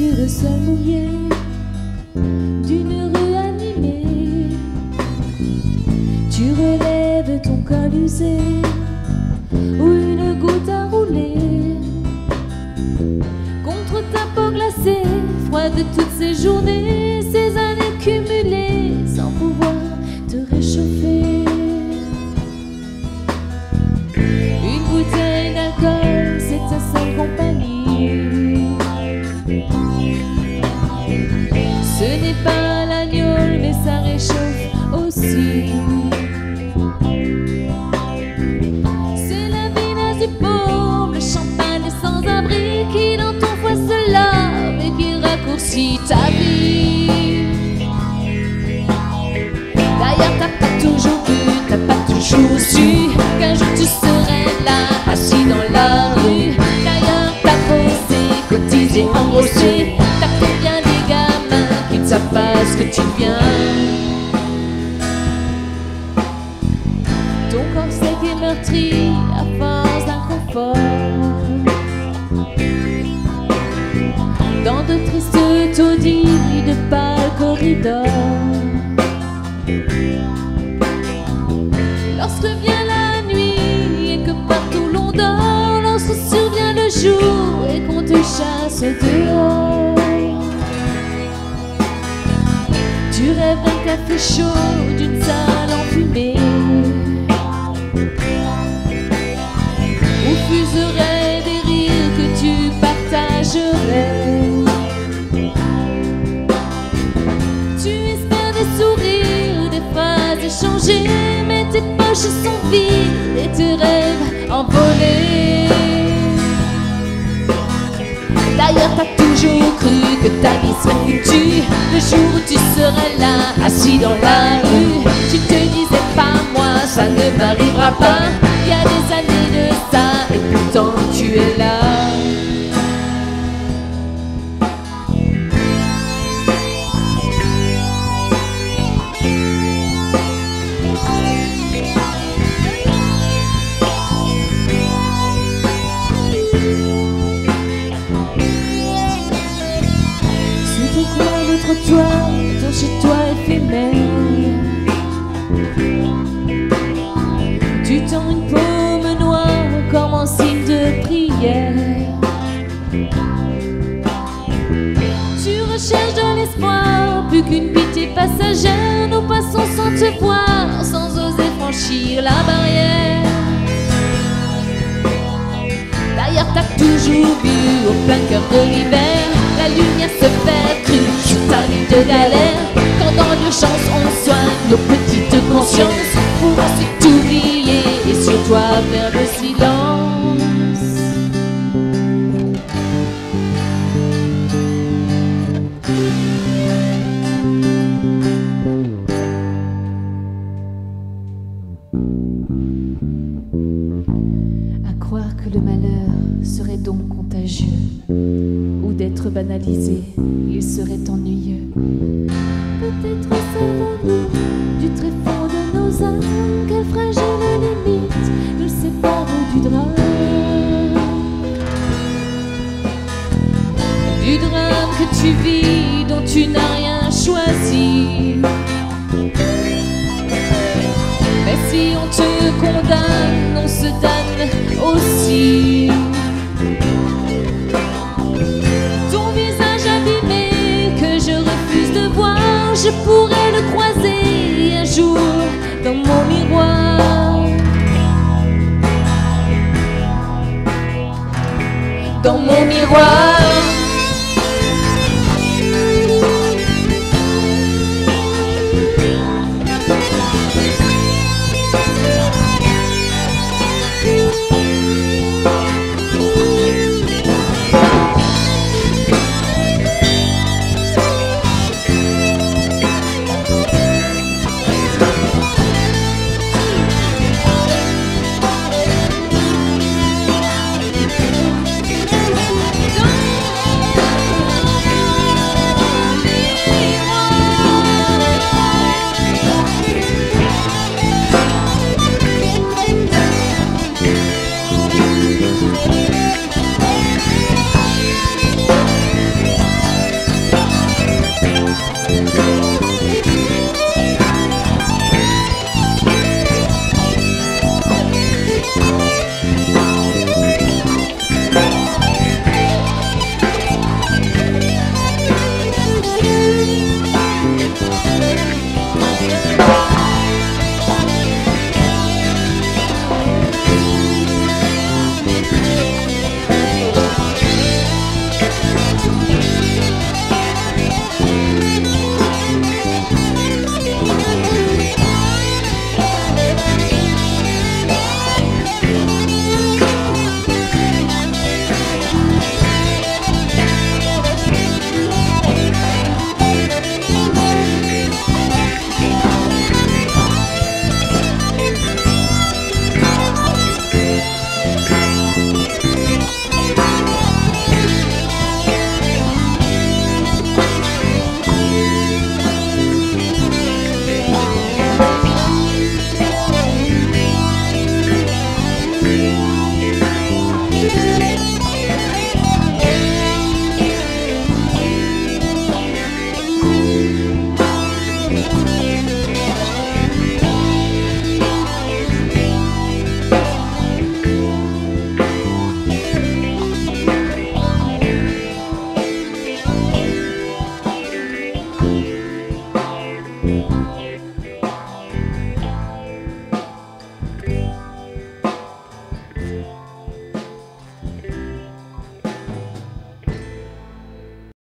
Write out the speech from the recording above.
sur le sol mouillé d'une rue animée. Tu relèves ton col usé où une goutte a roulé contre ta peau glacée, froide de toutes ces journées, aussi. C'est la vinasse du pauvre, le champagne des sans-abri qui dans ton foie se lave et qui raccourcit ta vie. D'ailleurs, t'as pas toujours vu, t'as pas toujours su jour et qu'on te chasse dehors. Tu rêves d'un café chaud, d'une salle enfumée. Où fuseraient des rires que tu partagerais. Tu espères des sourires, des phrases échangées, mais tes poches sont vides et tes rêves envolés. D'ailleurs, t'as toujours cru que ta vie serait foutue le jour où tu serais là, assis dans la rue. Tu te disais pas moi, ça ne m'arrivera pas. Plus qu'une pitié passagère. Nous passons sans te voir, sans oser franchir la barrière. D'ailleurs, t'as toujours vu au plein cœur de l'hiver serait donc contagieux ou d'être banalisé, il serait ennuyeux. Peut-être savons-nous du tréfonds de nos âmes quelle fragile limite nous sépare du drame. Du drame que tu vis, dont tu n'as rien choisi. Mais si on te